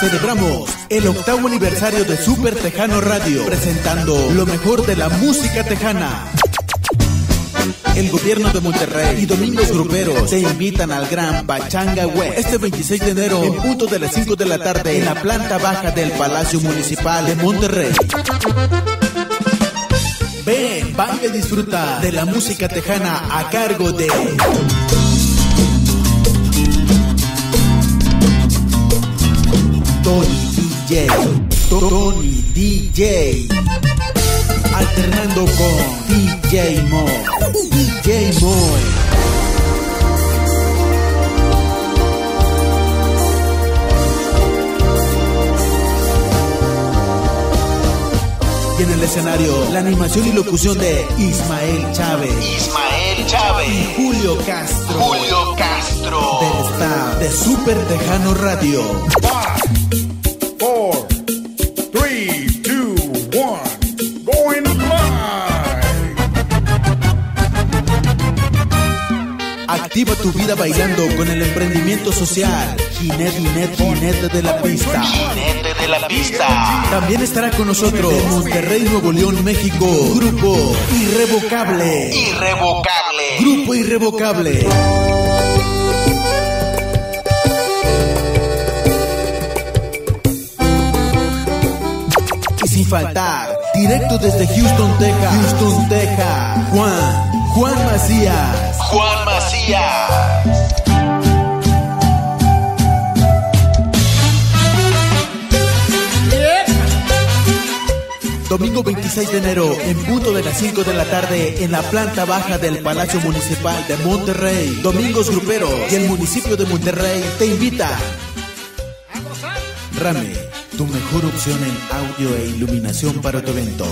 Celebramos el octavo aniversario de Super Tejano Radio, presentando lo mejor de la música tejana. El gobierno de Monterrey y Domingos Gruperos te invitan al gran Pachanga West este 26 de enero en punto de las 5 de la tarde en la planta baja del Palacio Municipal de Monterrey. Ven, van y disfruta de la música tejana a cargo de Tony DJ, Tony DJ, alternando con DJ Mo, DJ Moy. Y en el escenario, la animación y locución de Ismael Chávez. Ismael Chávez. Y Julio Castro. Julio Castro. Del staff de Super Tejano Radio. Five, Activa tu vida bailando con el emprendimiento social. Ginette, Ginette, Ginette de la pista. Jinete de la pista. También estará con nosotros de Monterrey, Nuevo León, México. Grupo Irrevocable. Irrevocable. Grupo Irrevocable. Y sin faltar, directo desde Houston, Texas. Houston, Texas. Juan, Juan Macías. Juan Macías. Domingo 26 de enero, en punto de las 5 de la tarde, en la planta baja del Palacio Municipal de Monterrey. Domingos Gruperos y el municipio de Monterrey te invita. Rame, tu mejor opción en audio e iluminación para tu evento.